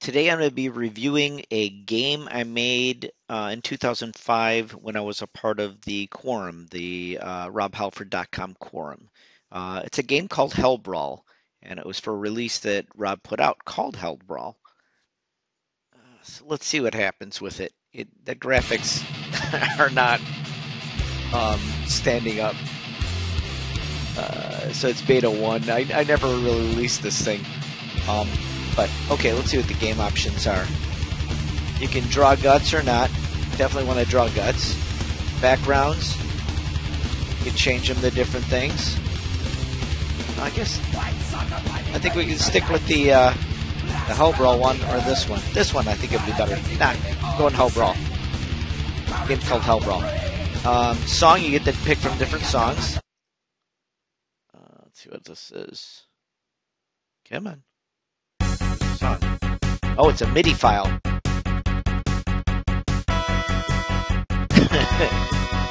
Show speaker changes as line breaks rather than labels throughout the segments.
Today I'm going to be reviewing a game I made uh, in 2005 when I was a part of the Quorum, the uh, RobHalford.com Quorum. Uh, it's a game called Hell Brawl, and it was for a release that Rob put out called Hell Brawl. Uh, so let's see what happens with it. it the graphics are not um, standing up. Uh, so it's beta 1. I, I never really released this thing. Um, but okay, let's see what the game options are. You can draw guts or not. Definitely want to draw guts. Backgrounds. You can change them to different things. I guess I think we can stick with the uh, the Hell Brawl one or this one. This one I think would be better. Nah, going Hell Brawl. Game's called Hell Brawl. Um, song you get to pick from different songs. Uh, let's see what this is. Come on. Oh, it's a MIDI file.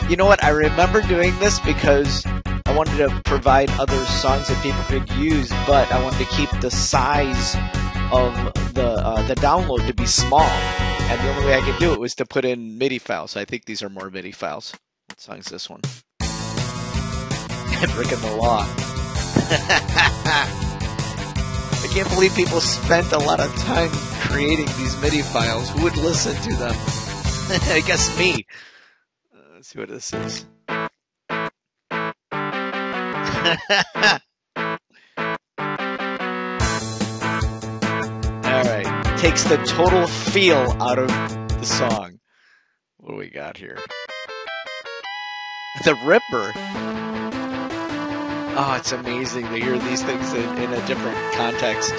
you know what? I remember doing this because I wanted to provide other songs that people could use, but I wanted to keep the size of the uh, the download to be small. And the only way I could do it was to put in MIDI files. I think these are more MIDI files. What song is this one? Breaking the law. I can't believe people spent a lot of time creating these MIDI files. Who would listen to them? I guess me. Uh, let's see what this is. Alright. Takes the total feel out of the song. What do we got here? The Ripper. Oh, it's amazing to hear these things in, in a different context.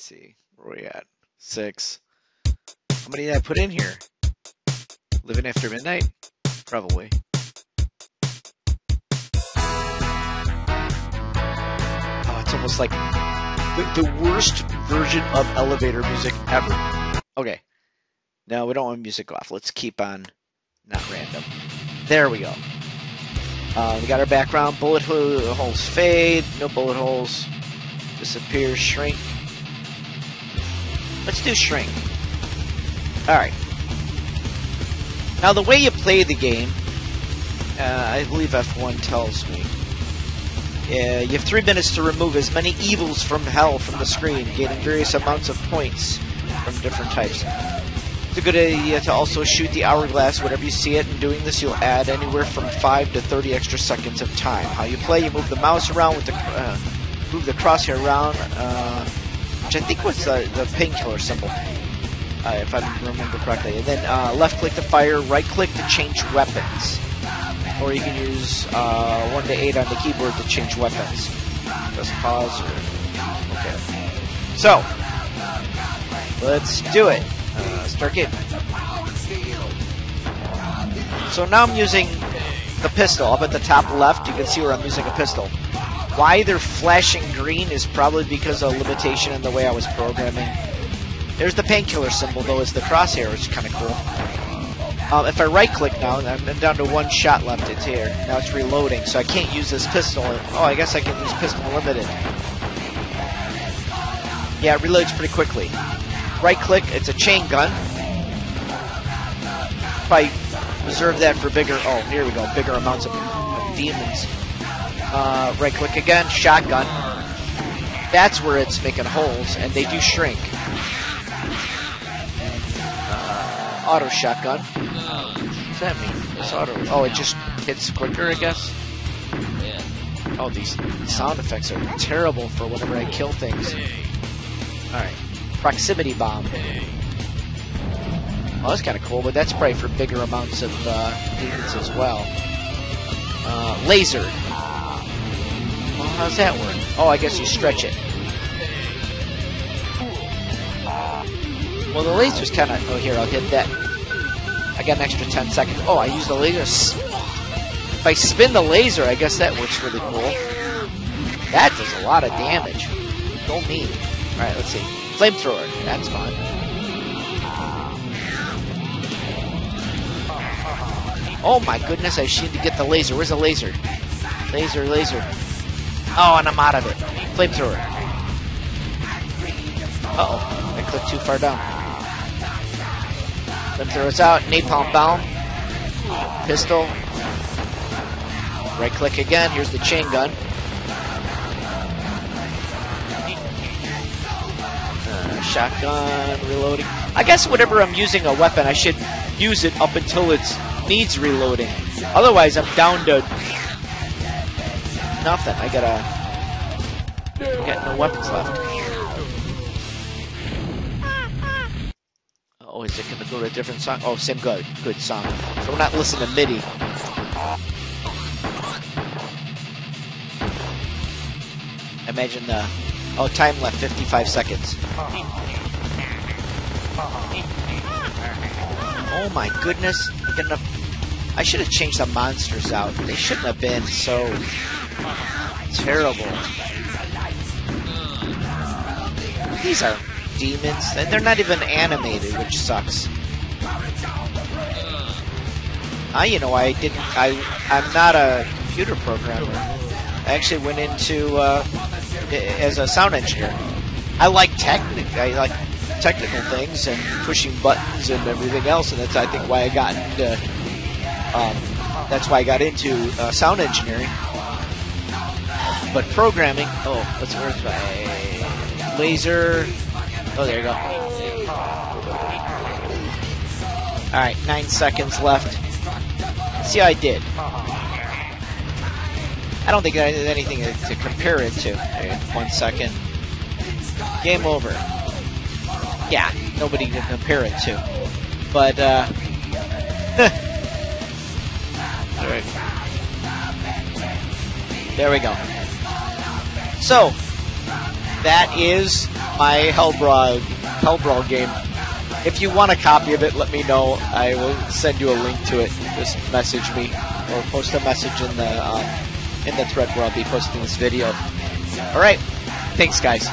Let's see. Where we at? Six. How many did I put in here? Living After Midnight? Probably. Oh, it's almost like the, the worst version of elevator music ever. Okay. No, we don't want music off. Let's keep on not random. There we go. Uh, we got our background. Bullet holes fade. No bullet holes. Disappear. Shrink. Let's do shrink. Alright. Now, the way you play the game, uh, I believe F1 tells me, uh, you have three minutes to remove as many evils from hell from the screen, gaining various amounts of points from different types. It's a good idea to also shoot the hourglass whenever you see it. and doing this, you'll add anywhere from 5 to 30 extra seconds of time. How you play, you move the mouse around with the uh, move the crosshair around, uh, which I think was the, the painkiller symbol, uh, if I remember correctly. And then uh, left click to fire, right click to change weapons. Or you can use uh, 1 to 8 on the keyboard to change weapons. Press pause or... Okay. So, let's do it uh, start game. So now I'm using the pistol. Up at the top left, you can see where I'm using a pistol. Why they're flashing green is probably because of a limitation in the way I was programming. There's the painkiller symbol, though, is the crosshair, which is kind of cool. Um, if I right-click now, I'm down to one shot left. It's here. Now it's reloading, so I can't use this pistol. Oh, I guess I can use pistol limited. Yeah, it reloads pretty quickly. Right click, it's a chain gun. Probably reserve that for bigger, oh, here we go, bigger amounts of demons. Uh, right click again, shotgun. That's where it's making holes, and they do shrink. Uh, auto shotgun. What does that mean? It's auto. Oh, it just hits quicker, I guess. Oh, these sound effects are terrible for whenever I kill things. Alright proximity bomb. Oh, that's kind of cool, but that's probably for bigger amounts of uh, demons as well. Uh, laser. How's that work? Oh, I guess you stretch it. Ah. Well, the laser's kind of... Oh, here, I'll hit that. I got an extra 10 seconds. Oh, I used the laser. If I spin the laser, I guess that works really cool. That does a lot of damage. Go me. Alright, let's see. Flamethrower. That's fun. Oh my goodness, I need to get the laser. Where's the laser? Laser, laser. Oh, and I'm out of it. Flamethrower. Uh-oh. I clicked too far down. Flamethrower's out. Napalm Bomb. Pistol. Right click again. Here's the chain gun. Uh, shotgun. Reloading. I guess whenever I'm using a weapon, I should use it up until it needs reloading. Otherwise, I'm down to nothing. I gotta get no weapons left. Oh, is it gonna go to a different song? Oh, same good, good song. So we're not listening to MIDI. Imagine the oh time left 55 seconds. Oh my goodness! Getting I should have changed the monsters out. They shouldn't have been so terrible. These are demons. and They're not even animated, which sucks. I, you know, I didn't. I I'm not a computer programmer. I actually went into uh, as a sound engineer. I like technic. I like technical things and pushing buttons and everything else, and that's I think why I got into. Um, that's why I got into uh, sound engineering. But programming. Oh, what's where's my laser? Oh, there you go. All right, nine seconds left. see how I did. I don't think there's anything to, compare it to. One second. Game over. Yeah, nobody to compare it to. But, uh... Alright. There we go. So, that is my Hellbrawl, Hellbrawl game. If you want a copy of it, let me know. I will send you a link to it. Just message me or post a message in the um, in the thread where I'll be posting this video. All right, thanks, guys.